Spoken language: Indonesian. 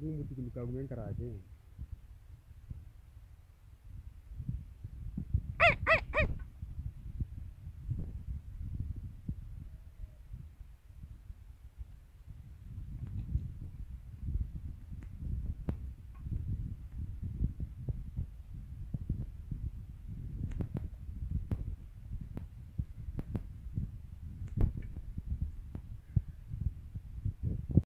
Lumbu tukul kagumen karaje.